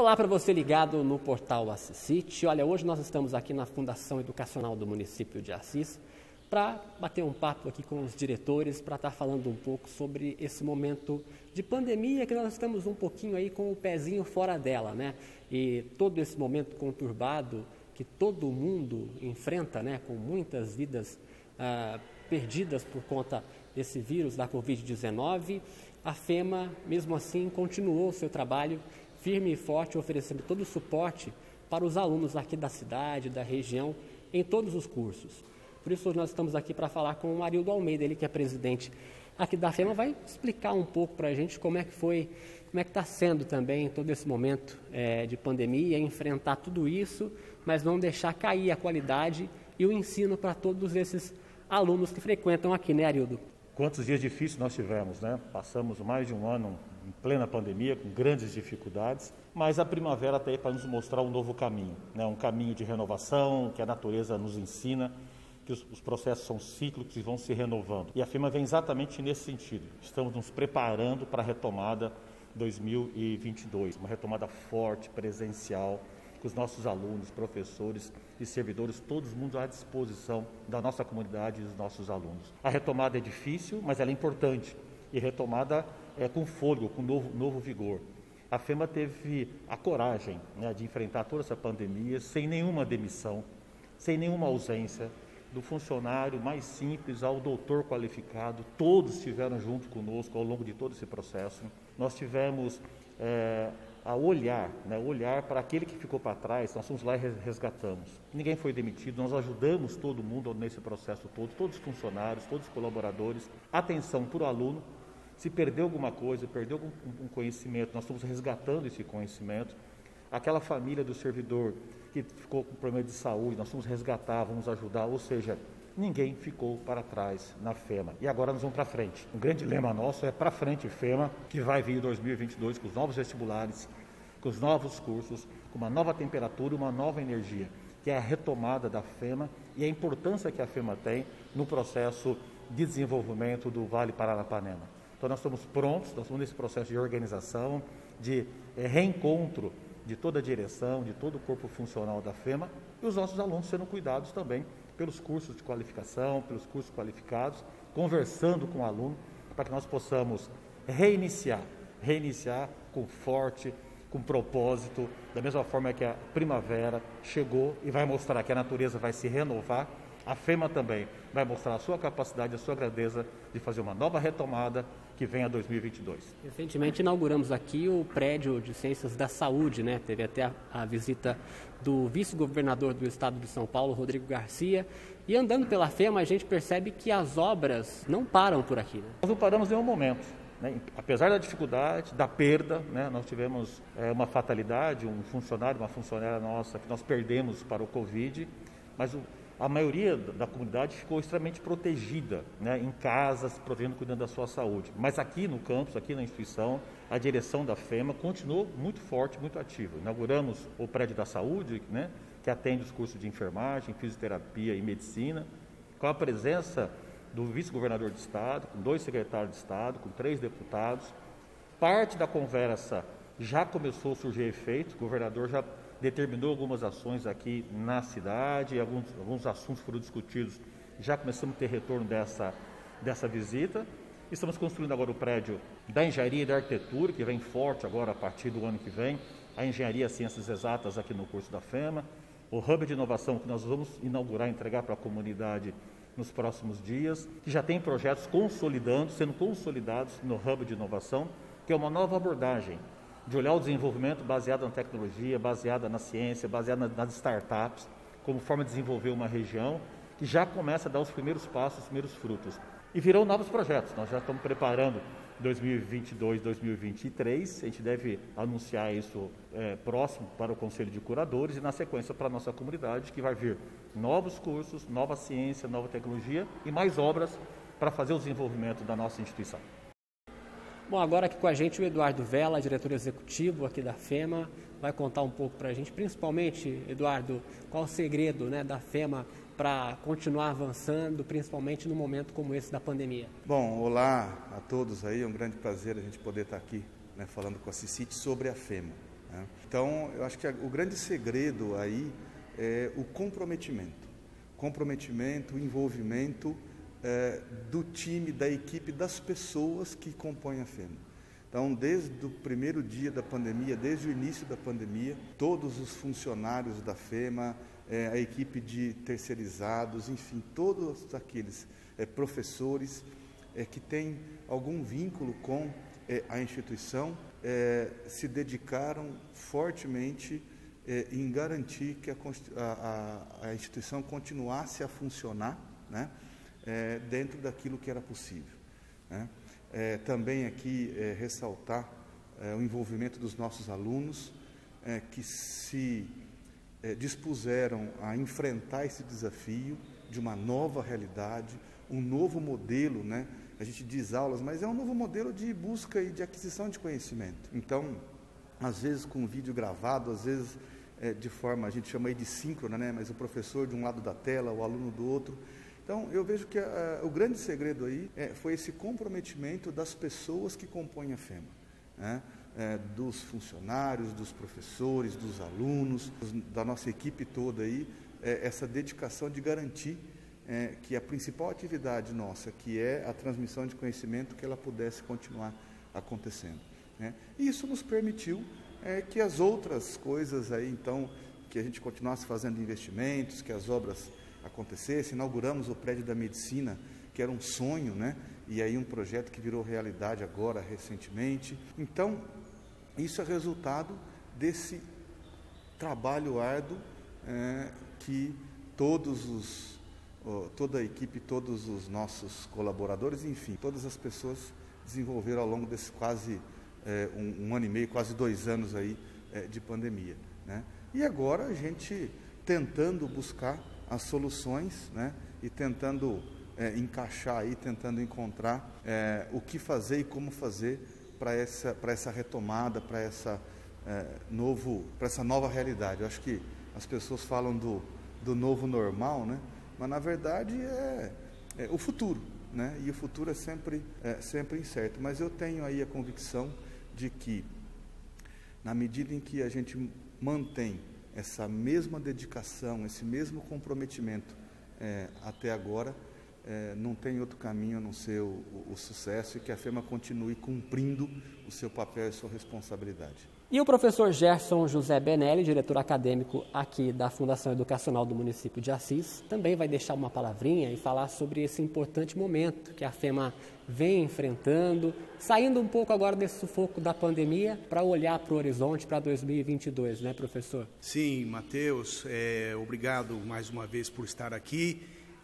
Olá para você ligado no portal Assisite. Olha, hoje nós estamos aqui na Fundação Educacional do município de Assis para bater um papo aqui com os diretores, para estar tá falando um pouco sobre esse momento de pandemia que nós estamos um pouquinho aí com o pezinho fora dela, né? E todo esse momento conturbado que todo mundo enfrenta, né? Com muitas vidas ah, perdidas por conta desse vírus da Covid-19, a FEMA, mesmo assim, continuou o seu trabalho firme e forte, oferecendo todo o suporte para os alunos aqui da cidade, da região, em todos os cursos. Por isso, nós estamos aqui para falar com o Arildo Almeida, ele que é presidente aqui da FEMA, vai explicar um pouco para a gente como é que foi, como é que está sendo também todo esse momento é, de pandemia, enfrentar tudo isso, mas não deixar cair a qualidade e o ensino para todos esses alunos que frequentam aqui, né, Arildo? Quantos dias difíceis nós tivemos, né? Passamos mais de um ano em plena pandemia, com grandes dificuldades, mas a primavera está aí para nos mostrar um novo caminho, né? um caminho de renovação que a natureza nos ensina que os, os, processos são cíclicos e vão se renovando. E a firma vem exatamente nesse sentido. Estamos nos preparando para a retomada 2022, uma retomada forte, presencial, com os nossos alunos, professores e servidores, todos mundo à disposição da nossa comunidade e dos nossos alunos. A retomada é difícil, mas ela é importante. E retomada é com fôlego, com novo, novo vigor. A FEMA teve a coragem né, de enfrentar toda essa pandemia sem nenhuma demissão, sem nenhuma ausência, do funcionário mais simples ao doutor qualificado, todos estiveram junto conosco ao longo de todo esse processo. Nós tivemos é, a olhar, né, olhar para aquele que ficou para trás, nós fomos lá e resgatamos. Ninguém foi demitido, nós ajudamos todo mundo nesse processo todo, todos os funcionários, todos os colaboradores. Atenção para o aluno, se perdeu alguma coisa, perdeu algum um conhecimento, nós estamos resgatando esse conhecimento. Aquela família do servidor que ficou com problema de saúde, nós vamos resgatar, vamos ajudar, ou seja, ninguém ficou para trás na FEMA. E agora nós vamos para frente. Um grande lema nosso é para frente FEMA, que vai vir em 2022 com os novos vestibulares, com os novos cursos, com uma nova temperatura, uma nova energia, que é a retomada da FEMA e a importância que a FEMA tem no processo de desenvolvimento do Vale Paranapanema. Então nós estamos prontos, nós estamos nesse processo de organização, de é, reencontro de toda a direção, de todo o corpo funcional da FEMA e os nossos alunos sendo cuidados também pelos cursos de qualificação, pelos cursos qualificados, conversando com o aluno para que nós possamos reiniciar, reiniciar com forte, com propósito, da mesma forma que a primavera chegou e vai mostrar que a natureza vai se renovar a FEMA também vai mostrar a sua capacidade, a sua grandeza de fazer uma nova retomada que vem a 2022. Recentemente inauguramos aqui o prédio de ciências da saúde, né? Teve até a, a visita do vice-governador do estado de São Paulo, Rodrigo Garcia. E andando pela FEMA, a gente percebe que as obras não param por aqui. Né? Nós não paramos em nenhum momento. Né? Apesar da dificuldade, da perda, né? nós tivemos é, uma fatalidade, um funcionário, uma funcionária nossa que nós perdemos para o Covid, mas o, a maioria da comunidade ficou extremamente protegida, né, em casas, protegendo, cuidando da sua saúde. Mas aqui no campus, aqui na instituição, a direção da FEMA continuou muito forte, muito ativa. Inauguramos o prédio da saúde, né, que atende os cursos de enfermagem, fisioterapia e medicina, com a presença do vice-governador de Estado, com dois secretários de Estado, com três deputados. Parte da conversa já começou a surgir efeito, o governador já determinou algumas ações aqui na cidade, alguns, alguns assuntos foram discutidos, já começamos a ter retorno dessa, dessa visita. Estamos construindo agora o prédio da Engenharia e da Arquitetura, que vem forte agora a partir do ano que vem, a Engenharia e Ciências Exatas aqui no curso da FEMA, o Hub de Inovação que nós vamos inaugurar e entregar para a comunidade nos próximos dias, que já tem projetos consolidando, sendo consolidados no Hub de Inovação, que é uma nova abordagem de olhar o desenvolvimento baseado na tecnologia, baseado na ciência, baseado nas startups, como forma de desenvolver uma região que já começa a dar os primeiros passos, os primeiros frutos. E virão novos projetos. Nós já estamos preparando 2022, 2023. A gente deve anunciar isso é, próximo para o Conselho de Curadores e, na sequência, para a nossa comunidade, que vai vir novos cursos, nova ciência, nova tecnologia e mais obras para fazer o desenvolvimento da nossa instituição. Bom, agora aqui com a gente o Eduardo Vela, diretor executivo aqui da FEMA, vai contar um pouco para a gente, principalmente, Eduardo, qual o segredo né, da FEMA para continuar avançando, principalmente no momento como esse da pandemia. Bom, olá a todos aí, é um grande prazer a gente poder estar aqui né, falando com a Cicite sobre a FEMA. Né? Então, eu acho que o grande segredo aí é o comprometimento. Comprometimento, envolvimento é, do time, da equipe, das pessoas que compõem a FEMA. Então, desde o primeiro dia da pandemia, desde o início da pandemia, todos os funcionários da FEMA, é, a equipe de terceirizados, enfim, todos aqueles é, professores é, que têm algum vínculo com é, a instituição é, se dedicaram fortemente é, em garantir que a, a, a, instituição continuasse a funcionar né, dentro daquilo que era possível. Né. É, também aqui é, ressaltar é, o envolvimento dos nossos alunos é, que se é, dispuseram a enfrentar esse desafio de uma nova realidade, um novo modelo, né? A gente diz aulas, mas é um novo modelo de busca e de aquisição de conhecimento. Então, às vezes com vídeo gravado, às vezes é, de forma, a gente chama aí de síncrona, né? Mas o professor de um lado da tela, o aluno do outro. Então, eu vejo que a, o grande segredo aí é, foi esse comprometimento das pessoas que compõem a FEMA, né? é, dos funcionários, dos professores, dos alunos, da nossa equipe toda aí, é, essa dedicação de garantir é, que a principal atividade nossa, que é a transmissão de conhecimento, que ela pudesse continuar acontecendo. Né? E isso nos permitiu é, que as outras coisas aí, então, que a gente continuasse fazendo investimentos, que as obras acontecesse. Inauguramos o prédio da medicina, que era um sonho, né? E aí um projeto que virou realidade agora, recentemente. Então, isso é resultado desse trabalho árduo é, que todos os, toda a equipe, todos os nossos colaboradores, enfim, todas as pessoas desenvolveram ao longo desse quase é, um, um, ano e meio, quase dois anos aí é, de pandemia. Né? E agora a gente tentando buscar as soluções né, e tentando é, encaixar aí, tentando encontrar é, o que fazer e como fazer para essa, essa retomada, para essa, é, essa nova realidade. Eu acho que as pessoas falam do, do novo normal, né? mas na verdade é, é o futuro. Né? E o futuro é sempre, é sempre incerto. Mas eu tenho aí a convicção de que, na medida em que a gente mantém essa mesma dedicação, esse mesmo comprometimento é, até agora, é, não tem outro caminho a não ser o, o, o, sucesso e que a FEMA continue cumprindo o seu papel e sua responsabilidade. E o professor Gerson José Benelli, diretor acadêmico aqui da Fundação Educacional do município de Assis, também vai deixar uma palavrinha e falar sobre esse importante momento que a FEMA vem enfrentando, saindo um pouco agora desse sufoco da pandemia para olhar para o horizonte para 2022, né, professor? Sim, Matheus, é, obrigado mais uma vez por estar aqui.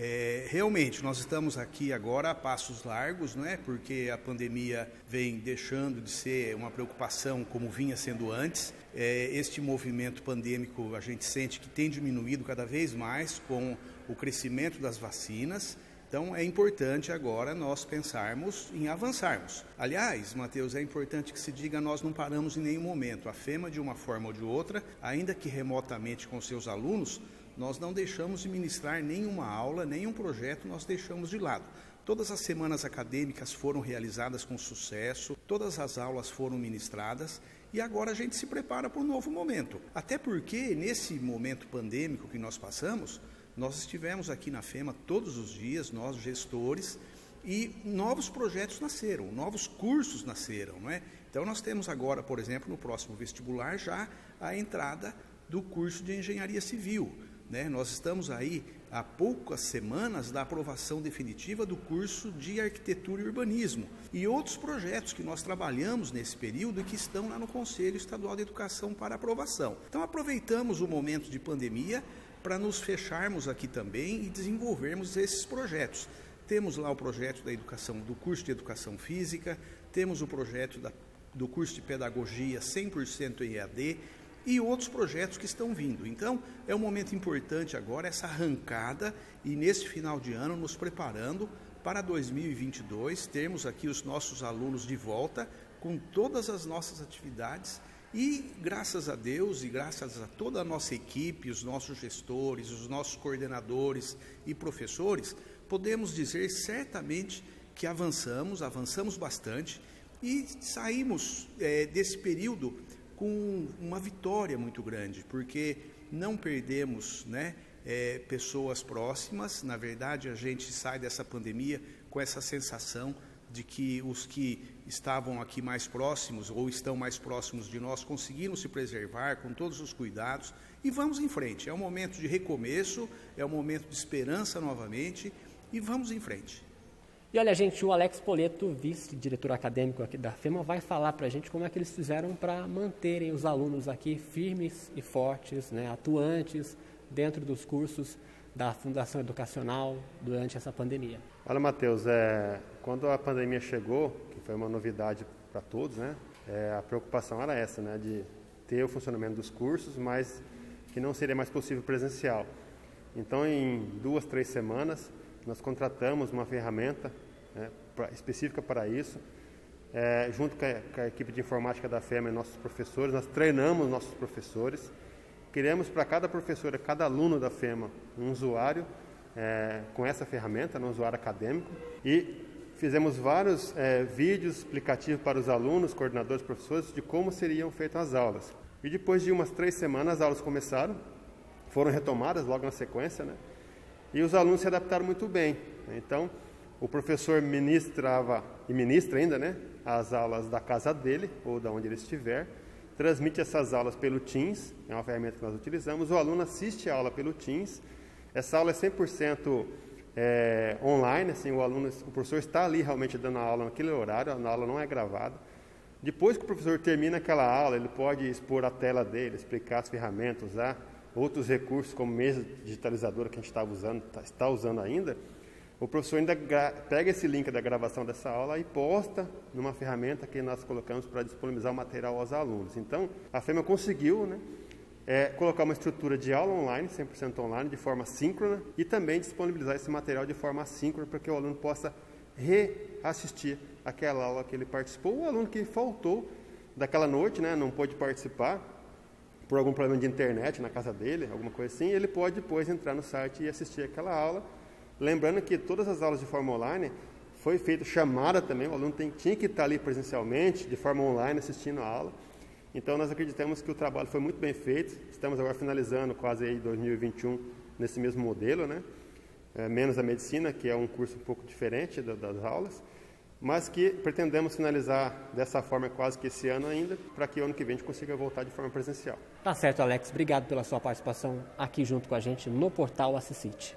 É, realmente, nós estamos aqui agora a passos largos, não é? Porque a pandemia vem deixando de ser uma preocupação como vinha sendo antes. É, este movimento pandêmico a gente sente que tem diminuído cada vez mais com o crescimento das vacinas. Então é importante agora nós pensarmos em avançarmos. Aliás, Mateus, é importante que se diga nós não paramos em nenhum momento. A FEMA, de uma forma ou de outra, ainda que remotamente com seus alunos, nós não deixamos de ministrar nenhuma aula, nenhum projeto nós deixamos de lado. Todas as semanas acadêmicas foram realizadas com sucesso, todas as aulas foram ministradas e agora a gente se prepara para um novo momento. Até porque nesse momento pandêmico que nós passamos, nós estivemos aqui na FEMA todos os dias, nós gestores, e novos projetos nasceram, novos cursos nasceram, não é? Então nós temos agora, por exemplo, no próximo vestibular já a entrada do curso de engenharia civil. Né? Nós estamos aí há poucas semanas da aprovação definitiva do curso de arquitetura e urbanismo e outros projetos que nós trabalhamos nesse período e que estão lá no Conselho Estadual de Educação para aprovação. Então aproveitamos o momento de pandemia para nos fecharmos aqui também e desenvolvermos esses projetos. Temos lá o projeto da educação, do curso de educação física, temos o projeto da, do curso de pedagogia 100% em EAD, e outros projetos que estão vindo. Então, é um momento importante agora essa arrancada e nesse final de ano nos preparando para 2022, termos aqui os nossos alunos de volta com todas as nossas atividades e graças a Deus e graças a toda a nossa equipe, os nossos gestores, os nossos coordenadores e professores, podemos dizer certamente que avançamos, avançamos bastante e saímos é, desse período com uma vitória muito grande, porque não perdemos né, é, pessoas próximas, na verdade, a gente sai dessa pandemia com essa sensação de que os que estavam aqui mais próximos ou estão mais próximos de nós conseguiram se preservar com todos os cuidados e vamos em frente. É um momento de recomeço, é um momento de esperança novamente e vamos em frente. E olha, gente, o Alex Poleto, vice-diretor acadêmico aqui da FEMA, vai falar para a gente como é que eles fizeram para manterem os alunos aqui firmes e fortes, né, atuantes dentro dos cursos da Fundação Educacional durante essa pandemia. Olha, Matheus, é, quando a pandemia chegou, que foi uma novidade para todos, né, é, a preocupação era essa, né, de ter o funcionamento dos cursos, mas que não seria mais possível presencial. Então, em duas, três semanas, nós contratamos uma ferramenta né, pra, específica para isso, é, junto com a, com a, equipe de informática da FEMA e nossos professores, nós treinamos nossos professores, criamos para cada professor, cada aluno da FEMA, um usuário é, com essa ferramenta, um usuário acadêmico, e fizemos vários é, vídeos explicativos para os alunos, coordenadores, professores, de como seriam feitas as aulas. E depois de umas três semanas, as aulas começaram, foram retomadas logo na sequência, né? E os alunos se adaptaram muito bem. Né? Então, o professor ministrava, e ministra ainda, né? As aulas da casa dele, ou da onde ele estiver, transmite essas aulas pelo Teams, é uma ferramenta que nós utilizamos. O aluno assiste a aula pelo Teams. Essa aula é 100% é, online, assim, o aluno, o professor está ali realmente dando a aula naquele horário, a aula não é gravada. Depois que o professor termina aquela aula, ele pode expor a tela dele, explicar as ferramentas, usar outros recursos como mesa digitalizadora que a gente estava usando, tá, está usando ainda. O professor ainda pega esse link da gravação dessa aula e posta numa ferramenta que nós colocamos para disponibilizar o material aos alunos. Então, a FEMA conseguiu né, é, colocar uma estrutura de aula online, 100% online, de forma síncrona, e também disponibilizar esse material de forma assíncrona para que o aluno possa reassistir aquela aula que ele participou. O aluno que faltou daquela noite, né, não pôde participar por algum problema de internet na casa dele, alguma coisa assim, ele pode depois entrar no site e assistir aquela aula. Lembrando que todas as aulas de forma online foi feita chamada também, o aluno tem, tinha que estar ali presencialmente, de forma online, assistindo a aula. Então nós acreditamos que o trabalho foi muito bem feito. Estamos agora finalizando quase aí 2021 nesse mesmo modelo, né? É, menos a medicina, que é um curso um pouco diferente das aulas mas que pretendemos finalizar dessa forma quase que esse ano ainda, para que o ano que vem a gente consiga voltar de forma presencial. Tá certo, Alex. Obrigado pela sua participação aqui junto com a gente no portal Assisite.